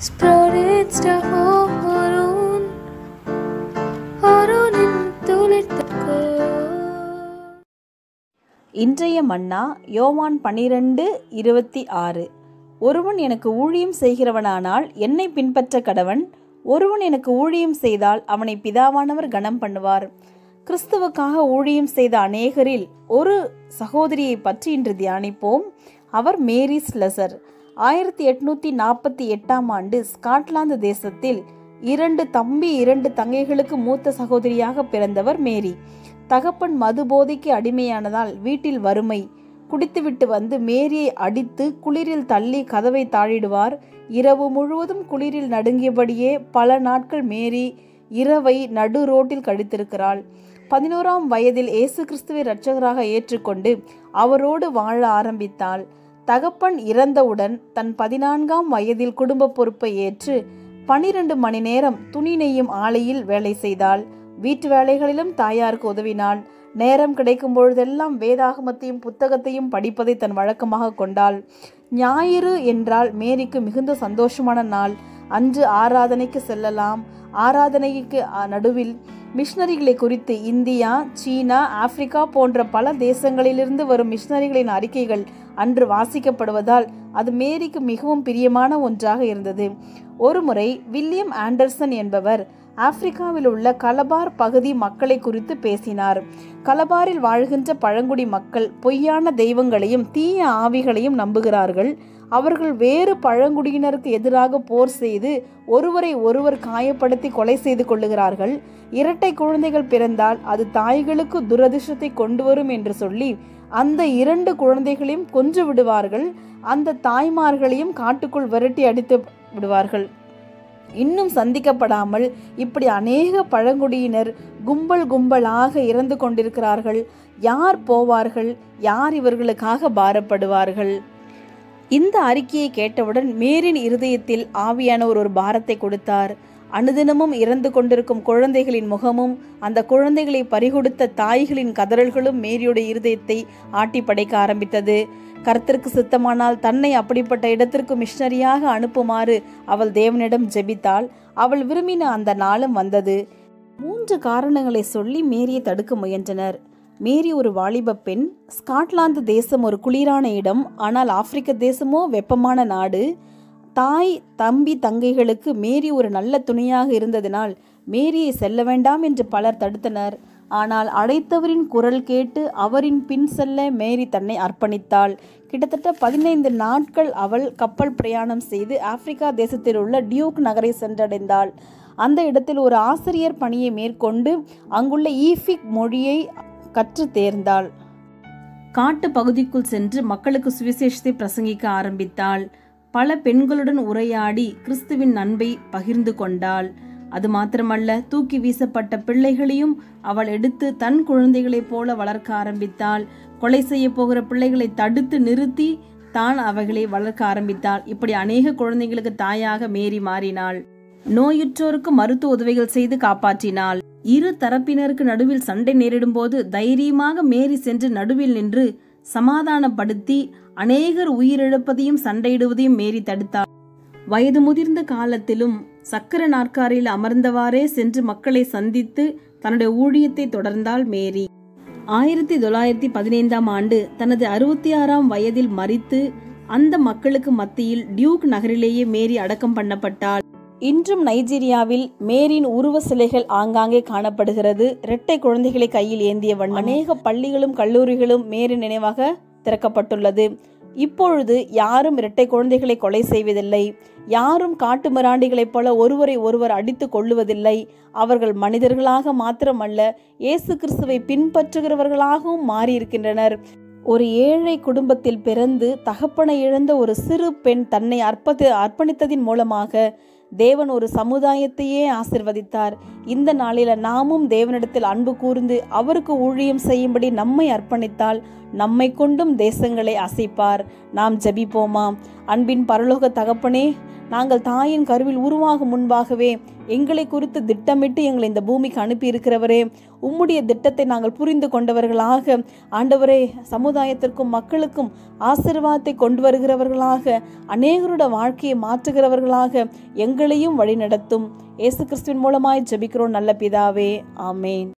துளிர்த்தக்கோ. இன்றைய மன்னா யோவான் பனிரெண்டு இருபத்தி ஆறு. ஒருவன் எனக்கு ஊழியம் செய்கிறவனானால் என்னை பின்பற்ற கடவன். ஒருவன் எனக்கு ஊழியம் செய்தால் அவனை பிதாவானவர் கனம் பண்ணுவார். கிறிஸ்துவுக்காக ஊழியம் செய்த அநேகரில் ஒரு சகோதரியை பற்றி இன்று தியானிப்போம். அவர் மேரி ஸ்லெசர் ஆயிரத்தி எட்நூத்தி நாற்பத்தி எட்டாம் ஆண்டு ஸ்காட்லாந்து தேசத்தில் இரண்டு தம்பி இரண்டு தங்கைகளுக்கு மூத்த சகோதரியாக பிறந்தவர் மேரி. தகப்பன் மது போதைக்கு அடிமையானதால் வீட்டில் வறுமை. குடித்துவிட்டு வந்து மேரியை அடித்து குளிரில் தள்ளி கதவை தாழிடுவார். இரவு முழுவதும் குளிரில் நடுங்கியபடியே பல நாட்கள் மேரி இரவை நடு ரோட்டில் கழித்திருக்கிறாள். பதினோராம் வயதில் இயேசு கிறிஸ்துவை இரட்சகராக ஏற்றுக்கொண்டு அவரோடு வாழ ஆரம்பித்தாள். தகப்பன் இறந்தவுடன் தன் பதினான்காம் வயதில் குடும்ப பொறுப்பை ஏற்று பனிரெண்டு மணி நேரம் துணி நெய்யும் ஆலையில் வேலை செய்தாள். வீட்டு வேலைகளிலும் தாயாருக்கு உதவினாள். நேரம் கிடைக்கும் பொழுதெல்லாம் வேதாகமத்தையும் புத்தகத்தையும் படிப்பதை தன் வழக்கமாக கொண்டாள். ஞாயிறு என்றால் மேரிக்கு மிகுந்த சந்தோஷமான நாள். அன்று ஆராதனைக்கு செல்லலாம். ஆராதனைக்கு நடுவில் மிஷனரிகளை குறித்து இந்தியா சீனா ஆப்பிரிக்கா போன்ற பல தேசங்களிலிருந்து வரும் மிஷனரிகளின் அறிக்கைகள் அன்று வாசிக்கப்படுவதால் அது மேரிக்கு மிகவும் பிரியமான ஒன்றாக இருந்தது. ஒருமுறை வில்லியம் ஆண்டர்சன் என்பவர் ஆப்பிரிக்காவில் உள்ள கலபார் பகுதி மக்களை குறித்து பேசினார். கலபாரில் வாழ்கின்ற பழங்குடி மக்கள் பொய்யான தெய்வங்களையும் தீய ஆவிகளையும் நம்புகிறார்கள். அவர்கள் வேறு பழங்குடியினருக்கு எதிராக போர் செய்து ஒருவரை ஒருவர் காயப்படுத்தி கொலை செய்து கொள்ளுகிறார்கள். இரட்டை குழந்தைகள் பிறந்தால் அது தாய்களுக்கு துரதிர்ஷ்டத்தை கொண்டு வரும் என்று சொல்லி அந்த இரண்டு குழந்தைகளையும் கொன்று விடுவார்கள். அந்த தாய்மார்களையும் காட்டுக்குள் விரட்டி அடித்து விடுவார்கள். இன்னும் சந்திக்கப்படாமல் இப்படி அநேக பழங்குடியினர் கும்பல் கும்பலாக இறந்து கொண்டிருக்கிறார்கள். யார் போவார்கள்? யார் இவர்களுக்காக பாரப்படுவார்கள்? இந்த அறிக்கையை கேட்டவுடன் மேரின் இருதயத்தில் ஆவியானவர் ஒரு பாரத்தை கொடுத்தார். அனுதினமும் இறந்து கொண்டிருக்கும் குழந்தைகளின் முகமும் அந்த குழந்தைகளை பறிகொடுத்த தாய்களின் கதறல்களும் மேரியோட இருதயத்தை ஆட்டி படைக்க ஆரம்பித்தது. கர்த்தருக்கு சித்தமானால் தன்னை அப்படிப்பட்ட இடத்திற்கு மிஷனரியாக அனுப்புமாறு அவள் தேவனிடம் ஜெபித்தாள். அவள் விரும்பின அந்த நாளும் வந்தது. மூன்று காரணங்களை சொல்லி மேரியை தடுக்க முயன்றனர். மேரி ஒரு வாலிப பெண். ஸ்காட்லாந்து தேசம் ஒரு குளிரான இடம். ஆனால் ஆப்பிரிக்க தேசமோ வெப்பமான நாடு. தாய் தம்பி தங்கைகளுக்கு மேரி ஒரு நல்ல துணையாக இருந்ததினால் மேரியை செல்ல வேண்டாம் என்று பலர் தடுத்தனர். ஆனால் அழைத்தவரின் குரல் கேட்டு அவரின் பின் செல்ல மேரி தன்னை அர்ப்பணித்தாள். கிட்டத்தட்ட பதினைந்து நாட்கள் அவள் கப்பல் பிரயாணம் செய்து ஆப்பிரிக்கா தேசத்தில் உள்ள டியூக் நகரை சென்றடைந்தாள். அந்த இடத்தில் ஒரு ஆசிரியர் பணியை மேற்கொண்டு அங்குள்ள ஈஃபிக் மொழியை கற்று தேர்ந்தாள். காட்டு பகுதிக்குள் சென்று மக்களுக்கு சுவிசேஷத்தை பிரசங்கிக்க ஆரம்பித்தாள். பல பெண்களுடன் உரையாடி கிறிஸ்துவின் நண்பை பகிர்ந்து கொண்டாள். அது மாத்திரமல்ல தூக்கி வீசப்பட்ட பிள்ளைகளையும் அவள் எடுத்து தன் குழந்தைகளைப் போல வளர்க்க ஆரம்பித்தாள். கொலை செய்ய போகிற பிள்ளைகளை தடுத்து நிறுத்தி தான் அவைகளை வளர்க்க ஆரம்பித்தாள். இப்படி அநேக குழந்தைகளுக்கு தாயாக மேரி மாறினாள். நோயுற்றோருக்கு மருத்துவ உதவிகள் செய்து காப்பாற்றினாள். இரு தரப்பினருக்கு நடுவில் சண்டை நேரிடும் போது தைரியமாக மேரி சென்று நடுவில் நின்று சமாதானப்படுத்தி அநேகர் உயிரிழப்பதையும் சண்டையிடுவதையும் மேரி தடுத்தாள் வயது முதிர்ந்த காலத்திலும் சக்கர நாற்காரியில் அமர்ந்தவாறே சென்று மக்களை சந்தித்து தன்னுடைய ஊழியத்தை தொடர்ந்தாள் மேரி ஆயிரத்தி தொள்ளாயிரத்தி பதினைந்தாம் ஆண்டு தனது அறுபத்தி ஆறாம் வயதில் மறித்து அந்த மக்களுக்கு மத்தியில் டியூக் நகரிலேயே மேரி அடக்கம் பண்ணப்பட்டாள். இன்றும் நைஜீரியாவில் மேரின் உருவ சிலைகள் ஆங்காங்கே காணப்படுகிறது. இரட்டை குழந்தைகளை கையில் ஏந்திய வண்ணம் அநேக பள்ளிகளும் கல்லூரிகளும் மேரி நினைவாக திறக்கப்பட்டுள்ளது. இப்பொழுது யாரும் இரட்டை குழந்தைகளை கொலை செய்வதில்லை. யாரும் காட்டு மிராண்டிகளைப் போல ஒருவரை ஒருவர் அடித்து கொள்ளுவதில்லை அவர்கள் மனிதர்களாக மாத்திரமல்ல இயேசு கிறிஸ்துவை பின்பற்றுகிறவர்களாகவும் மாறியிருக்கின்றனர். ஒரு ஏழை குடும்பத்தில் பிறந்து தகப்பனை இழந்த ஒரு சிறு பெண் தன்னை அர்ப்பத்து அர்ப்பணித்ததின் மூலமாக தேவன் ஒரு சமுதாயத்தையே ஆசிர்வதித்தார். இந்த நாளில நாமும் தேவனிடத்தில் அன்பு கூர்ந்து அவருக்கு ஊழியம் செய்யும்படி நம்மை அர்ப்பணித்தால் நம்மை கொண்டும் தேசங்களை அசைப்பார். நாம் ஜபிப்போமாம் அன்பின் பரலோக தகப்பனே நாங்கள் தாயின் கருவில் உருவாகும் முன்பாகவே எங்களை குறித்து திட்டமிட்டு எங்களை இந்த பூமிக்கு அனுப்பி இருக்கிறவரே உம்முடைய திட்டத்தை நாங்கள் புரிந்து கொண்டவர்களாக ஆண்டவரே சமுதாயத்திற்கும் மக்களுக்கும் ஆசிர்வாதத்தை கொண்டு வருகிறவர்களாக அநேகரோட வாழ்க்கையை மாற்றுகிறவர்களாக எங்களையும் வழிநடத்தும். இயேசு கிறிஸ்துவின் மூலமாய் ஜெபிக்கிறோம் நல்ல பிதாவே. ஆமேன்.